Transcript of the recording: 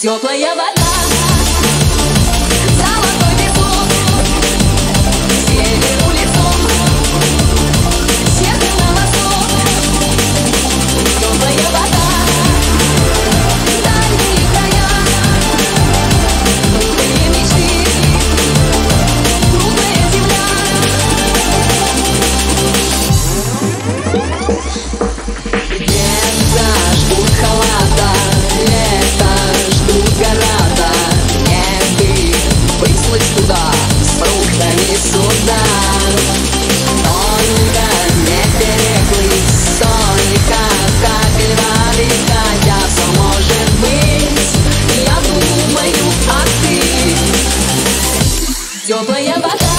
Теплая вода, Yo voy a bajar.